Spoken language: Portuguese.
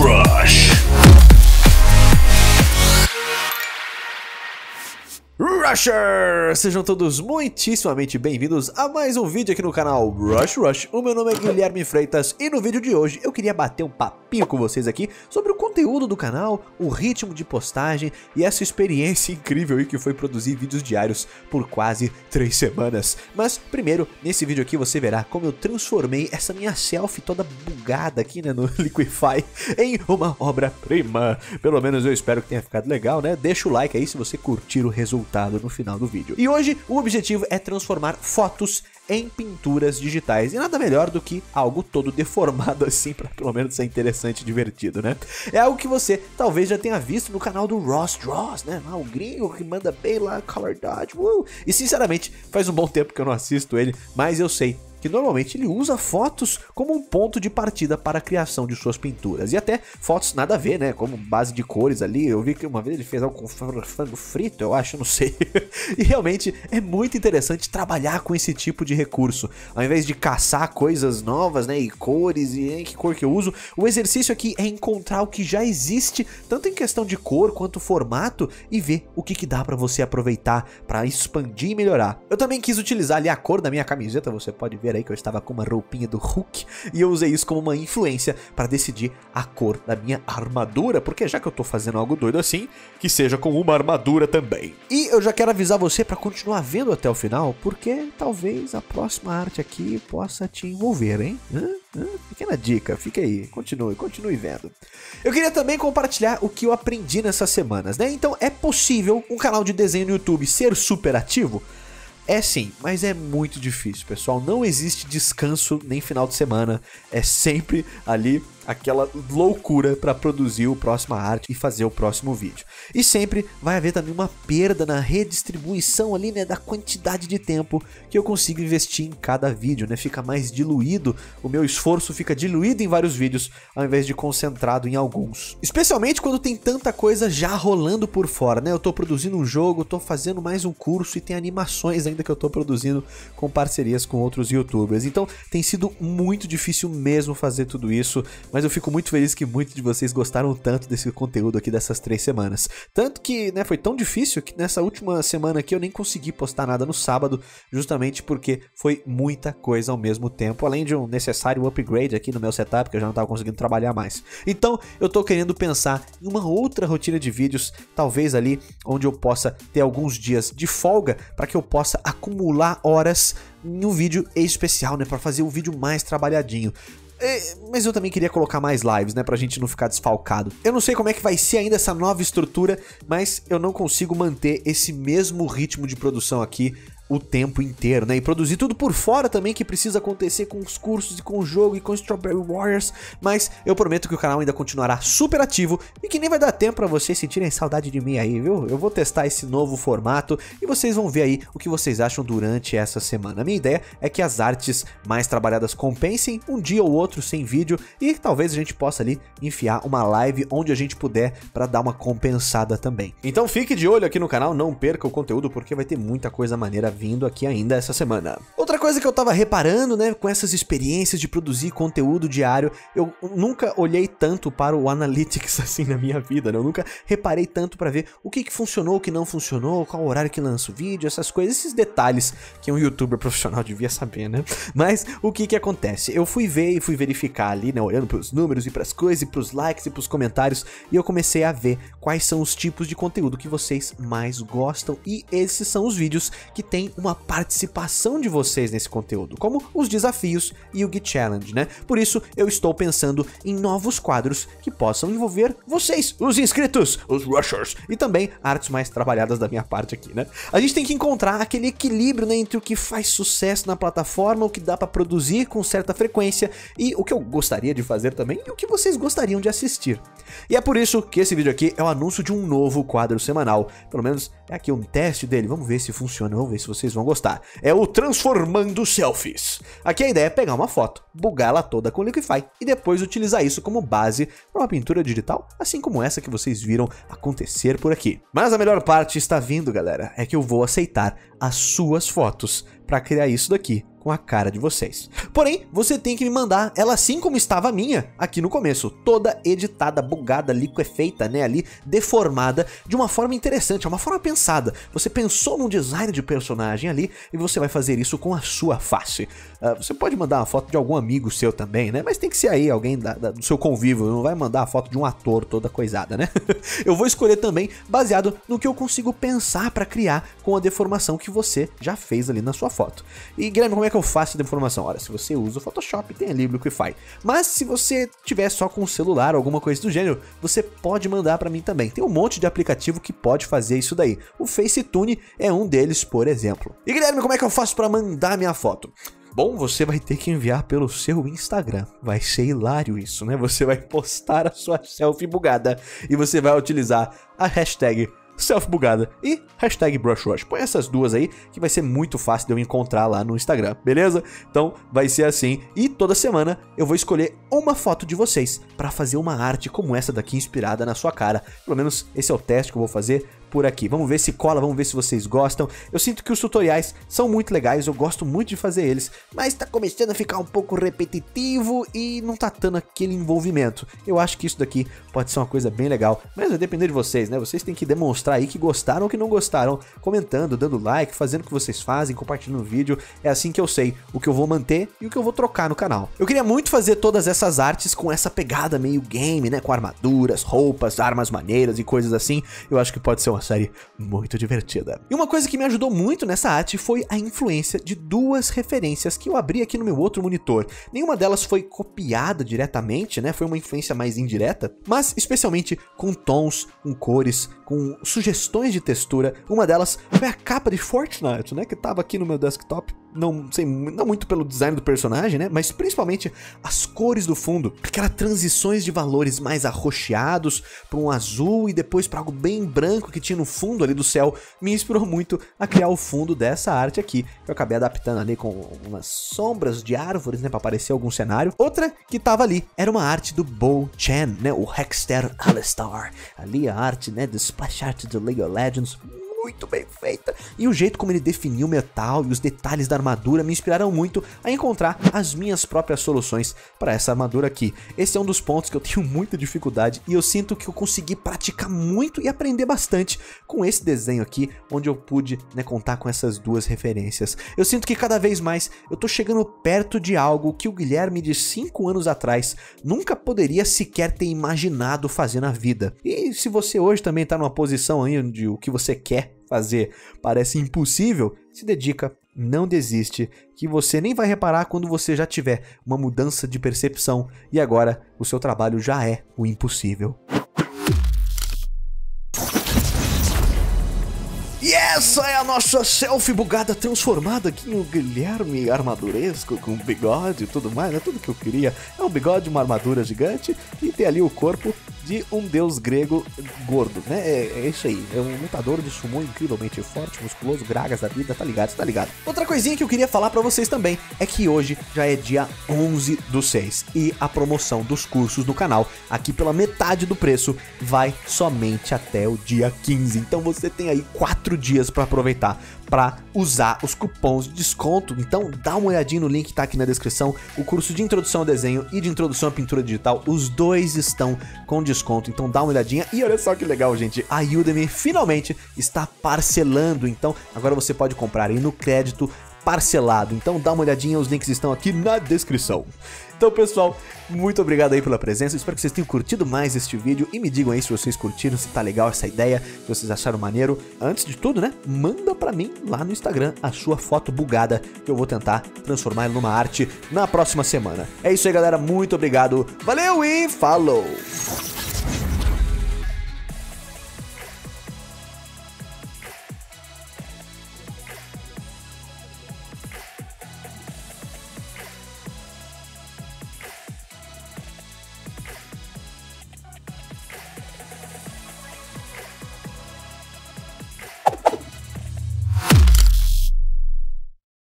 Rush. Rushers! Sejam todos muitíssimamente bem-vindos a mais um vídeo aqui no canal Rush Rush. O meu nome é Guilherme Freitas e no vídeo de hoje eu queria bater um papinho com vocês aqui sobre o conteúdo do canal, o ritmo de postagem e essa experiência incrível aí que foi produzir vídeos diários por quase três semanas. Mas primeiro, nesse vídeo aqui você verá como eu transformei essa minha selfie toda bugada aqui né, no Liquify em uma obra-prima. Pelo menos eu espero que tenha ficado legal, né? Deixa o like aí se você curtir o resultado no final do vídeo. E hoje o objetivo é transformar fotos em pinturas digitais. E nada melhor do que algo todo deformado assim, para pelo menos ser interessante e divertido, né? É algo que você talvez já tenha visto no canal do Ross Draws, né? Lá o gringo que manda bem lá, Color Dodge, uh! E sinceramente, faz um bom tempo que eu não assisto ele, mas eu sei que normalmente ele usa fotos como um ponto de partida para a criação de suas pinturas. E até fotos nada a ver, né? Como base de cores ali. Eu vi que uma vez ele fez algo com frango frito, eu acho, não sei. e realmente é muito interessante trabalhar com esse tipo de recurso. Ao invés de caçar coisas novas, né? E cores e em que cor que eu uso, o exercício aqui é encontrar o que já existe, tanto em questão de cor quanto formato, e ver o que, que dá para você aproveitar para expandir e melhorar. Eu também quis utilizar ali a cor da minha camiseta, você pode ver ver aí que eu estava com uma roupinha do Hulk e eu usei isso como uma influência para decidir a cor da minha armadura, porque já que eu tô fazendo algo doido assim, que seja com uma armadura também. E eu já quero avisar você para continuar vendo até o final, porque talvez a próxima arte aqui possa te envolver, hein? Hã? Pequena dica, fica aí, continue, continue vendo. Eu queria também compartilhar o que eu aprendi nessas semanas, né? Então é possível um canal de desenho no YouTube ser super ativo? É sim, mas é muito difícil, pessoal. Não existe descanso nem final de semana. É sempre ali aquela loucura para produzir o próximo arte e fazer o próximo vídeo. E sempre vai haver também uma perda na redistribuição ali, né, da quantidade de tempo que eu consigo investir em cada vídeo, né? Fica mais diluído, o meu esforço fica diluído em vários vídeos ao invés de concentrado em alguns. Especialmente quando tem tanta coisa já rolando por fora, né? Eu tô produzindo um jogo, tô fazendo mais um curso e tem animações ainda que eu tô produzindo com parcerias com outros youtubers. Então tem sido muito difícil mesmo fazer tudo isso, mas mas eu fico muito feliz que muitos de vocês gostaram tanto desse conteúdo aqui dessas três semanas. Tanto que, né, foi tão difícil que nessa última semana aqui eu nem consegui postar nada no sábado, justamente porque foi muita coisa ao mesmo tempo, além de um necessário upgrade aqui no meu setup, que eu já não estava conseguindo trabalhar mais. Então, eu tô querendo pensar em uma outra rotina de vídeos, talvez ali onde eu possa ter alguns dias de folga para que eu possa acumular horas em um vídeo especial, né, para fazer o vídeo mais trabalhadinho. É, mas eu também queria colocar mais lives, né, pra gente não ficar desfalcado. Eu não sei como é que vai ser ainda essa nova estrutura, mas eu não consigo manter esse mesmo ritmo de produção aqui o tempo inteiro, né? E produzir tudo por fora também que precisa acontecer com os cursos e com o jogo e com Strawberry Warriors, mas eu prometo que o canal ainda continuará super ativo e que nem vai dar tempo para vocês sentirem saudade de mim aí, viu? Eu vou testar esse novo formato e vocês vão ver aí o que vocês acham durante essa semana. A minha ideia é que as artes mais trabalhadas compensem um dia ou outro sem vídeo e talvez a gente possa ali enfiar uma live onde a gente puder para dar uma compensada também. Então fique de olho aqui no canal, não perca o conteúdo porque vai ter muita coisa maneira vindo aqui ainda essa semana. Outra coisa que eu tava reparando, né, com essas experiências de produzir conteúdo diário, eu nunca olhei tanto para o Analytics assim na minha vida, né? Eu nunca reparei tanto para ver o que, que funcionou, o que não funcionou, qual horário que lança o vídeo, essas coisas, esses detalhes que um youtuber profissional devia saber, né? Mas o que que acontece? Eu fui ver e fui verificar ali, né, olhando pros números e pras coisas, e pros likes e pros comentários, e eu comecei a ver quais são os tipos de conteúdo que vocês mais gostam, e esses são os vídeos que uma participação de vocês nesse conteúdo, como os desafios e o Git Challenge, né? Por isso, eu estou pensando em novos quadros que possam envolver vocês, os inscritos, os rushers, e também artes mais trabalhadas da minha parte aqui, né? A gente tem que encontrar aquele equilíbrio né, entre o que faz sucesso na plataforma, o que dá para produzir com certa frequência e o que eu gostaria de fazer também e o que vocês gostariam de assistir. E é por isso que esse vídeo aqui é o anúncio de um novo quadro semanal, pelo menos é aqui um teste dele, vamos ver se funciona, vamos ver se vocês vão gostar. É o Transformando Selfies. Aqui a ideia é pegar uma foto, bugar ela toda com Liquify e depois utilizar isso como base para uma pintura digital, assim como essa que vocês viram acontecer por aqui. Mas a melhor parte está vindo, galera, é que eu vou aceitar as suas fotos para criar isso daqui com a cara de vocês. Porém, você tem que me mandar ela assim como estava a minha aqui no começo, toda editada, bugada, liquefeita, né, ali, deformada, de uma forma interessante, é uma forma pensada. Você pensou num design de personagem ali e você vai fazer isso com a sua face. Uh, você pode mandar uma foto de algum amigo seu também, né, mas tem que ser aí alguém da, da, do seu convívio, não vai mandar a foto de um ator toda coisada, né? eu vou escolher também baseado no que eu consigo pensar para criar com a deformação que você já fez ali na sua foto. E Guilherme, como é que eu faço a deformação? Olha, se você usa o Photoshop, tem ali o Liquify. Mas se você tiver só com o celular ou alguma coisa do gênero, você pode mandar para mim também. Tem um monte de aplicativo que pode fazer isso daí. O FaceTune é um deles, por exemplo. E Guilherme, como é que eu faço para mandar minha foto? Bom, você vai ter que enviar pelo seu Instagram. Vai ser hilário isso, né? Você vai postar a sua selfie bugada e você vai utilizar a hashtag self-bugada e hashtag brushrush. Põe essas duas aí que vai ser muito fácil de eu encontrar lá no Instagram, beleza? Então vai ser assim e toda semana eu vou escolher uma foto de vocês para fazer uma arte como essa daqui inspirada na sua cara. Pelo menos esse é o teste que eu vou fazer por aqui. Vamos ver se cola, vamos ver se vocês gostam. Eu sinto que os tutoriais são muito legais, eu gosto muito de fazer eles, mas tá começando a ficar um pouco repetitivo e não tá dando aquele envolvimento. Eu acho que isso daqui pode ser uma coisa bem legal, mas vai depender de vocês, né? Vocês têm que demonstrar aí que gostaram ou que não gostaram, comentando, dando like, fazendo o que vocês fazem, compartilhando o vídeo. É assim que eu sei o que eu vou manter e o que eu vou trocar no canal. Eu queria muito fazer todas essas artes com essa pegada meio game, né? Com armaduras, roupas, armas maneiras e coisas assim. Eu acho que pode ser uma uma série muito divertida. E uma coisa que me ajudou muito nessa arte foi a influência de duas referências que eu abri aqui no meu outro monitor. Nenhuma delas foi copiada diretamente, né? Foi uma influência mais indireta, mas especialmente com tons, com cores, com sugestões de textura. Uma delas foi a capa de Fortnite, né? Que estava aqui no meu desktop não sei, não muito pelo design do personagem, né? Mas principalmente as cores do fundo, aquelas transições de valores mais arroxeados para um azul e depois para algo bem branco que tinha no fundo ali do céu, me inspirou muito a criar o fundo dessa arte aqui. Eu acabei adaptando ali com umas sombras de árvores, né, para aparecer algum cenário. Outra que tava ali era uma arte do Bo Chen, né, o Hexter Alistar. Ali a arte, né, do splash out to the League of Legends. Muito bem feita. E o jeito como ele definiu o metal e os detalhes da armadura me inspiraram muito a encontrar as minhas próprias soluções para essa armadura aqui. Esse é um dos pontos que eu tenho muita dificuldade e eu sinto que eu consegui praticar muito e aprender bastante com esse desenho aqui, onde eu pude né, contar com essas duas referências. Eu sinto que cada vez mais eu tô chegando perto de algo que o Guilherme de 5 anos atrás nunca poderia sequer ter imaginado fazer na vida. E se você hoje também tá numa posição aí onde o que você quer fazer parece impossível, se dedica, não desiste, que você nem vai reparar quando você já tiver uma mudança de percepção e agora o seu trabalho já é o impossível. E essa é a nossa selfie bugada transformada aqui um Guilherme armaduresco com bigode e tudo mais, é tudo que eu queria. É um bigode, uma armadura gigante e tem ali o corpo de um deus grego gordo, né? É, é isso aí, é um lutador de sumo incrivelmente forte, musculoso, gragas da vida, tá ligado, tá ligado. Outra coisinha que eu queria falar para vocês também é que hoje já é dia 11 do 6 e a promoção dos cursos do canal, aqui pela metade do preço, vai somente até o dia 15. Então você tem aí 4 dias para aproveitar para usar os cupons de desconto. Então dá uma olhadinha no link que tá aqui na descrição. O curso de introdução ao desenho e de introdução à pintura digital, os dois estão com desconto. Então dá uma olhadinha. E olha só que legal, gente. A Udemy finalmente está parcelando. Então agora você pode comprar aí no crédito parcelado. Então dá uma olhadinha, os links estão aqui na descrição. Então, pessoal, muito obrigado aí pela presença. Espero que vocês tenham curtido mais este vídeo e me digam aí se vocês curtiram, se tá legal essa ideia, se vocês acharam maneiro. Antes de tudo, né, manda pra mim lá no Instagram a sua foto bugada que eu vou tentar transformar ela numa arte na próxima semana. É isso aí, galera. Muito obrigado. Valeu e falou!